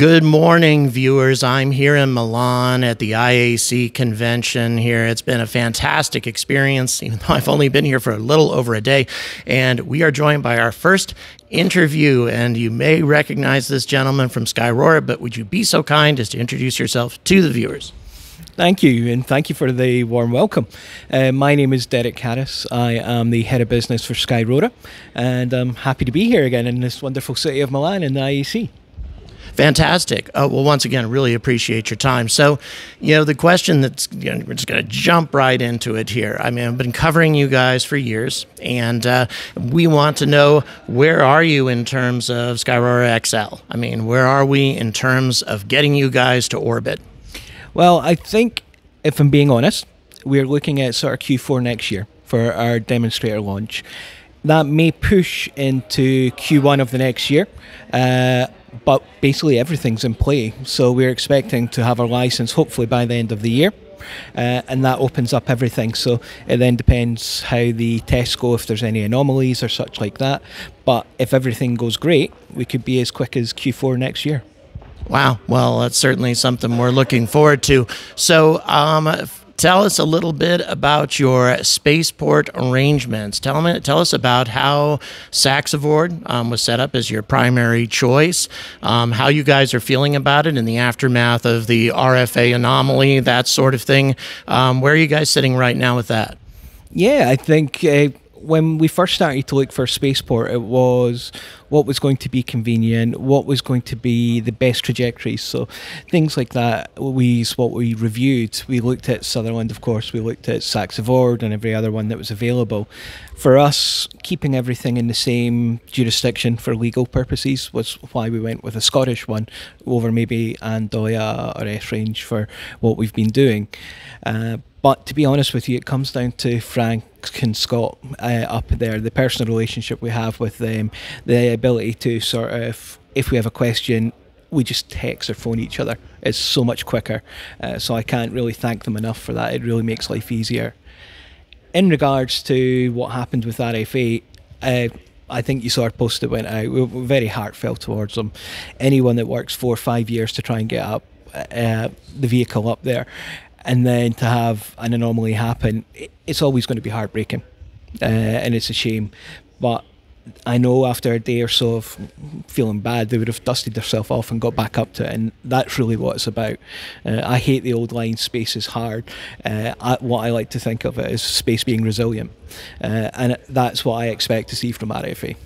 Good morning, viewers. I'm here in Milan at the IAC convention here. It's been a fantastic experience, even though I've only been here for a little over a day. And we are joined by our first interview. And you may recognize this gentleman from Skyrora, but would you be so kind as to introduce yourself to the viewers? Thank you, and thank you for the warm welcome. Uh, my name is Derek Harris. I am the head of business for Skyrora, and I'm happy to be here again in this wonderful city of Milan in the IAC. Fantastic. Uh, well, once again, really appreciate your time. So, you know, the question that's, you know, we're just going to jump right into it here. I mean, I've been covering you guys for years, and uh, we want to know where are you in terms of Skyrora XL? I mean, where are we in terms of getting you guys to orbit? Well, I think, if I'm being honest, we're looking at sort of Q4 next year for our demonstrator launch. That may push into Q1 of the next year. Uh, but basically everything's in play. So we're expecting to have our license hopefully by the end of the year. Uh, and that opens up everything. So it then depends how the tests go, if there's any anomalies or such like that. But if everything goes great, we could be as quick as Q4 next year. Wow. Well, that's certainly something we're looking forward to. So, um, tell us a little bit about your spaceport arrangements. Tell me, tell us about how SaxaVord um, was set up as your primary choice. Um, how you guys are feeling about it in the aftermath of the RFA anomaly, that sort of thing. Um, where are you guys sitting right now with that? Yeah, I think uh, when we first started to look for a spaceport, it was what was going to be convenient, what was going to be the best trajectories. So things like that we what we reviewed. We looked at Sutherland, of course. We looked at SaxaVord and every other one that was available. For us, keeping everything in the same jurisdiction for legal purposes was why we went with a Scottish one over maybe Andoya or Esrange for what we've been doing. Uh, but to be honest with you, it comes down to Frank and Scott uh, up there, the personal relationship we have with them, the ability to sort of, if we have a question, we just text or phone each other. It's so much quicker. Uh, so I can't really thank them enough for that. It really makes life easier. In regards to what happened with RFA, uh, I think you saw our post that went out. We were very heartfelt towards them. Anyone that works four or five years to try and get up uh, the vehicle up there and then to have an anomaly happen, it's always going to be heartbreaking, uh, and it's a shame. But I know after a day or so of feeling bad, they would have dusted themselves off and got back up to it, and that's really what it's about. Uh, I hate the old line, space is hard. Uh, I, what I like to think of it is space being resilient, uh, and that's what I expect to see from RFA.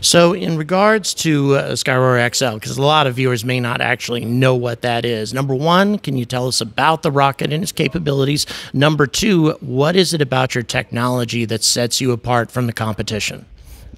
So, in regards to uh, Skyrora XL, because a lot of viewers may not actually know what that is. Number one, can you tell us about the rocket and its capabilities? Number two, what is it about your technology that sets you apart from the competition?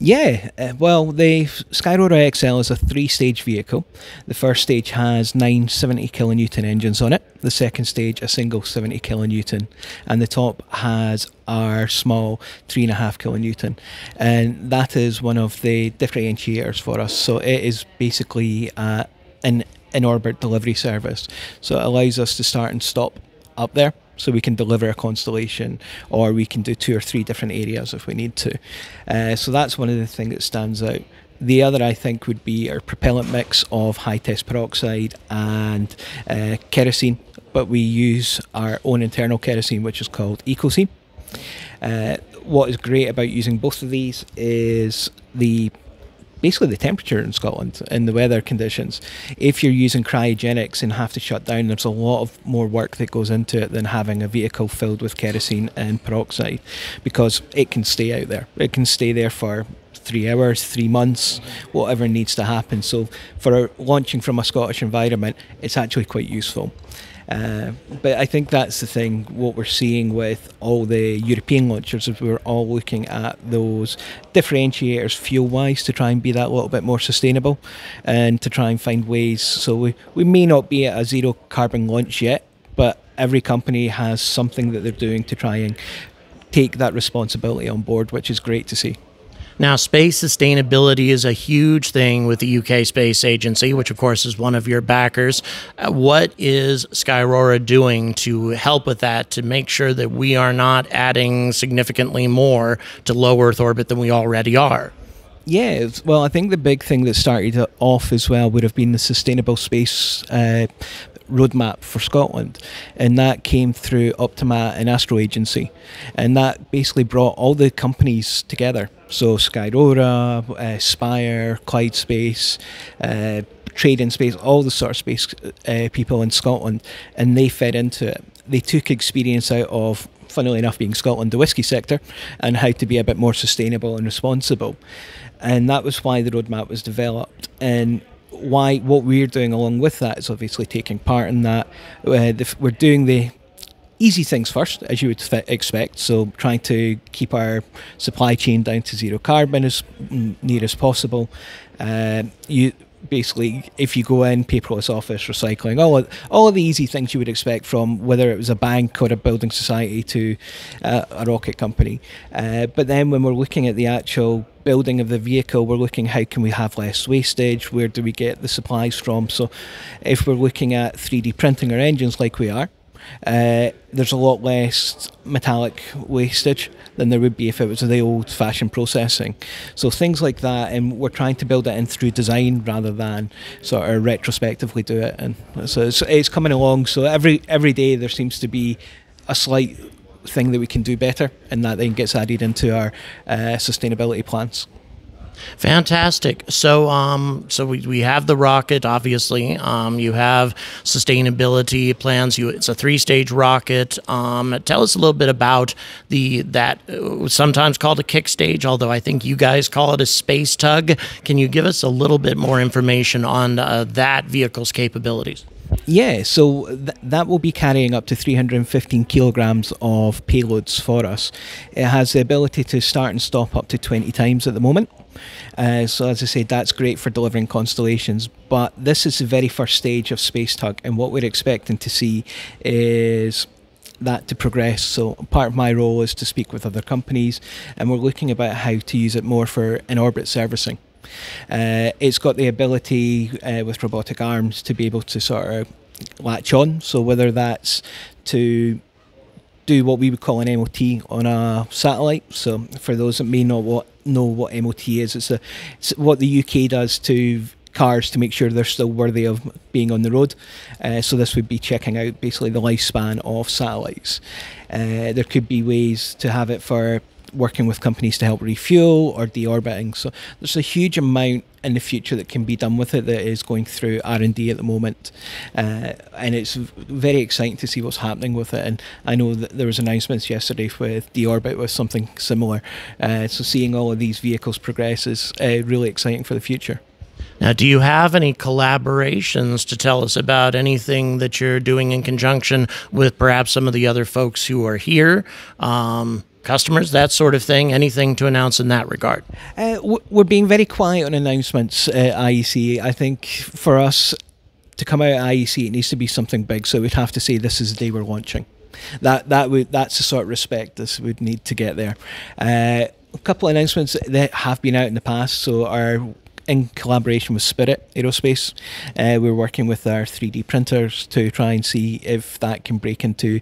Yeah, uh, well, the Skyrora XL is a three-stage vehicle. The first stage has nine 70 kilonewton engines on it. The second stage, a single 70 kilonewton, and the top has our small three and a half kilonewton, and that is one of the differentiators for us. So it is basically uh, an in-orbit delivery service. So it allows us to start and stop up there so we can deliver a constellation or we can do two or three different areas if we need to. Uh, so that's one of the things that stands out. The other, I think, would be our propellant mix of high test peroxide and uh, kerosene, but we use our own internal kerosene, which is called Ecosene. Uh, what is great about using both of these is the basically the temperature in Scotland and the weather conditions. If you're using cryogenics and have to shut down, there's a lot of more work that goes into it than having a vehicle filled with kerosene and peroxide because it can stay out there. It can stay there for three hours, three months, whatever needs to happen. So for launching from a Scottish environment, it's actually quite useful. Uh, but I think that's the thing. What we're seeing with all the European launchers is we're all looking at those differentiators fuel-wise to try and be that little bit more sustainable, and to try and find ways. So we we may not be at a zero carbon launch yet, but every company has something that they're doing to try and take that responsibility on board, which is great to see. Now, space sustainability is a huge thing with the UK Space Agency, which, of course, is one of your backers. Uh, what is Skyrora doing to help with that to make sure that we are not adding significantly more to low Earth orbit than we already are? Yeah, well, I think the big thing that started off as well would have been the sustainable space uh, roadmap for Scotland, and that came through Optimat and Astro Agency, and that basically brought all the companies together. So Skyrora, uh, Spire, Clyde Space. Uh, Trading space, all the sort of space uh, people in Scotland, and they fed into it. They took experience out of funnily enough, being Scotland, the whisky sector, and how to be a bit more sustainable and responsible. And that was why the roadmap was developed. And why what we're doing along with that is obviously taking part in that. Uh, the, we're doing the easy things first, as you would expect. So trying to keep our supply chain down to zero carbon as near as possible. Uh, you basically if you go in paperless office recycling all of, all of the easy things you would expect from whether it was a bank or a building society to uh, a rocket company uh, but then when we're looking at the actual building of the vehicle we're looking how can we have less wastage where do we get the supplies from so if we're looking at 3d printing our engines like we are uh, there's a lot less metallic wastage than there would be if it was the old fashioned processing. So things like that, and we're trying to build it in through design rather than sort of retrospectively do it. And so it's, it's coming along. So every every day there seems to be a slight thing that we can do better, and that then gets added into our uh, sustainability plans. Fantastic. So, um, so we, we have the rocket. Obviously, um, you have sustainability plans. You it's a three stage rocket. Um, tell us a little bit about the that uh, sometimes called a kick stage, although I think you guys call it a space tug. Can you give us a little bit more information on uh, that vehicle's capabilities? Yeah, so th- that will be carrying up to 315 kilograms of payloads for us. It has the ability to start and stop up to 20 times at the moment. Uh, so, as I said, that's great for delivering constellations. But this is the very first stage of Space Tug, and what we're expecting to see is that to progress. So part of my role is to speak with other companies, and we're looking about how to use it more for in orbit servicing. Uh, it's got the ability uh, with robotic arms to be able to sort of latch on. So whether that's to do what we would call an MOT on a satellite. So for those that may not what, know what MOT is, it's, a, it's what the UK does to cars to make sure they're still worthy of being on the road. Uh, so this would be checking out basically the lifespan of satellites. Uh, there could be ways to have it for working with companies to help refuel or deorbiting. So there's a huge amount in the future that can be done with it that is going through R&D at the moment. Uh, and it's very exciting to see what's happening with it. And I know that there was announcements yesterday with D-Orbit with something similar. Uh, so seeing all of these vehicles progress is uh, really exciting for the future. Now, do you have any collaborations to tell us about anything that you're doing in conjunction with perhaps some of the other folks who are here? Um, customers, that sort of thing? Anything to announce in that regard? Uh, we're being very quiet on announcements at IAC. I think for us to come out at IAC, it needs to be something big. So we'd have to say this is the day we're launching. That that would that's the sort of respect this would need to get there. Uh, a couple of announcements that have been out in the past. So our in collaboration with Spirit Aerospace, uh, we're working with our 3D printers to try and see if that can break into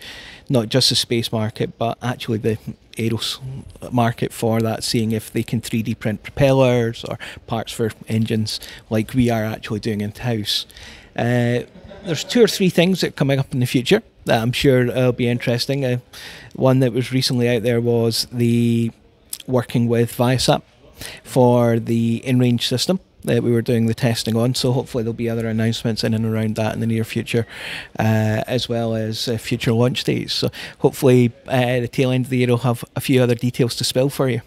not just the space market, but actually the aeros market for that, seeing if they can 3D print propellers or parts for engines like we are actually doing in house. Uh, there's two or three things that are coming up in the future that I'm sure will be interesting. Uh, one that was recently out there was the working with Viasat for the InRange system that we were doing the testing on. So hopefully there'll be other announcements in and around that in the near future, uh, as well as uh, future launch dates. So hopefully uh, the tail end of the year will have a few other details to spill for you.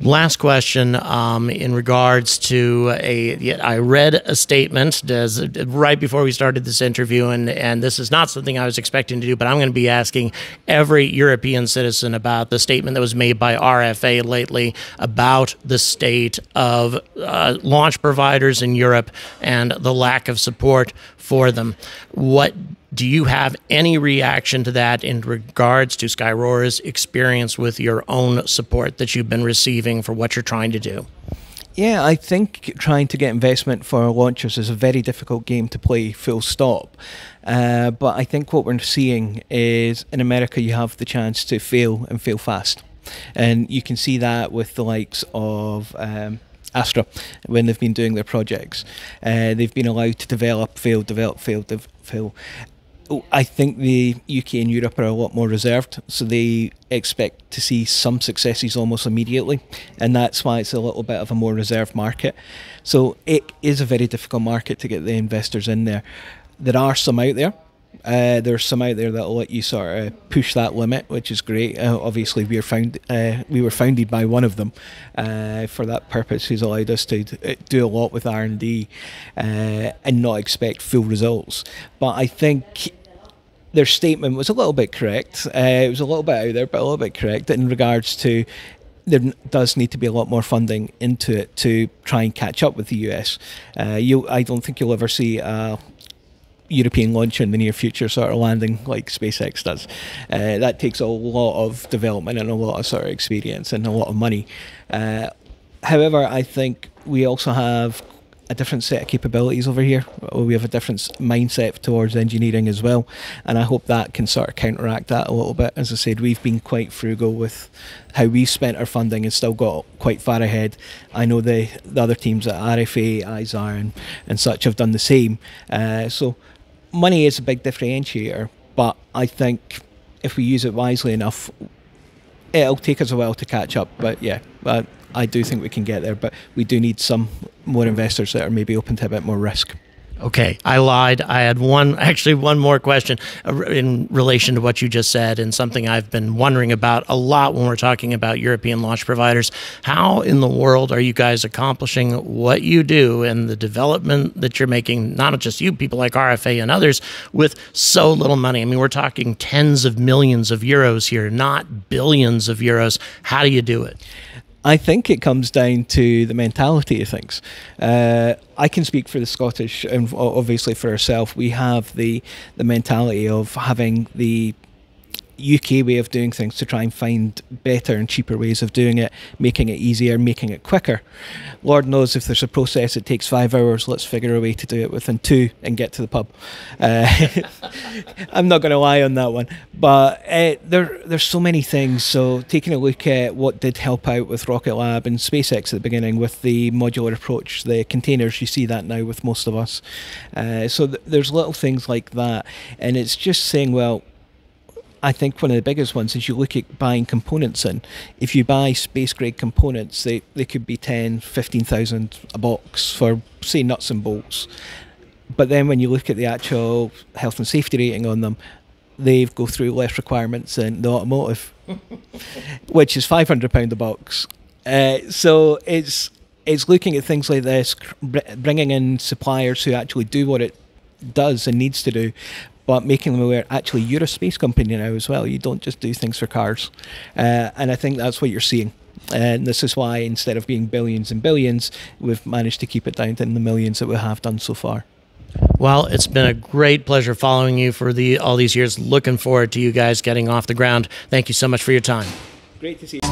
Last question um, in regards to a. I read a statement as, right before we started this interview, and, and this is not something I was expecting to do, but I'm going to be asking every European citizen about the statement that was made by RFA lately about the state of uh, launch providers in Europe and the lack of support for them. What do you have any reaction to that in regards to Skyrora's experience with your own support that you've been receiving for what you're trying to do? Yeah, I think trying to get investment for launchers is a very difficult game to play, full stop. Uh, but I think what we're seeing is in America, you have the chance to fail and fail fast. and you can see that with the likes of. Um, Astra, when they've been doing their projects, uh, they've been allowed to develop, fail, develop, fail, dev- fail. Oh, I think the UK and Europe are a lot more reserved, so they expect to see some successes almost immediately, and that's why it's a little bit of a more reserved market. So it is a very difficult market to get the investors in there. There are some out there, uh, there's some out there that'll let you sort of push that limit, which is great. Uh, obviously, we are found uh, we were founded by one of them uh, for that purpose, who's allowed us to uh, do a lot with R and D uh, and not expect full results. But I think their statement was a little bit correct. it was a little bit out there, but a little bit correct in regards to there does need to be a lot more funding into it to try and catch up with the US. Uh, you, I don't think you'll ever see a European launcher in the near future, sort of landing like SpaceX does. Uh, that takes a lot of development and a lot of sort of experience and a lot of money. Uh, however, I think we also have a different set of capabilities over here. We have a different mindset towards engineering as well, and I hope that can sort of counteract that a little bit. As I said, we've been quite frugal with how we spent our funding and still got quite far ahead. I know the the other teams at RFA, ISAR, and, and such have done the same. Uh, so money is a big differentiator, but I think if we use it wisely enough, it'll take us a while to catch up. But yeah, but I do think we can get there. But we do need some more investors that are maybe open to a bit more risk. Okay, I lied. I had one, actually, one more question uh, in relation to what you just said, and something I've been wondering about a lot when we're talking about European launch providers. How in the world are you guys accomplishing what you do and the development that you're making, not just you, people like RFA and others, with so little money? I mean, we're talking tens of millions of euros here, not billions of euros. How do you do it? I think it comes down to the mentality of things. Uh, I can speak for the Scottish, and obviously for ourselves. We have the the mentality of having the UK way of doing things to try and find better and cheaper ways of doing it, making it easier, making it quicker. Lord knows if there's a process that takes five hours, let's figure a way to do it within two and get to the pub. Uh, I'm not going to lie on that one, but uh, there there's so many things. So taking a look at what did help out with Rocket Lab and SpaceX at the beginning with the modular approach, the containers, you see that now with most of us. Uh, so th- there's little things like that, and it's just saying, well I think one of the biggest ones is you look at buying components in. If you buy space grade components, they, they could be 10, 15,000 a box for, say, nuts and bolts. But then when you look at the actual health and safety rating on them, they go through less requirements than the automotive, which is £500 a box. Uh, so it's it's looking at things like this, bringing in suppliers who actually do what it does and needs to do, but making them aware actually you're a space company now as well. You don't just do things for cars, uh, and I think that's what you're seeing. And this is why instead of being billions and billions, we've managed to keep it down to the millions that we have done so far. Well, it's been a great pleasure following you for the all these years. Looking forward to you guys getting off the ground. Thank you so much for your time. Great to see you.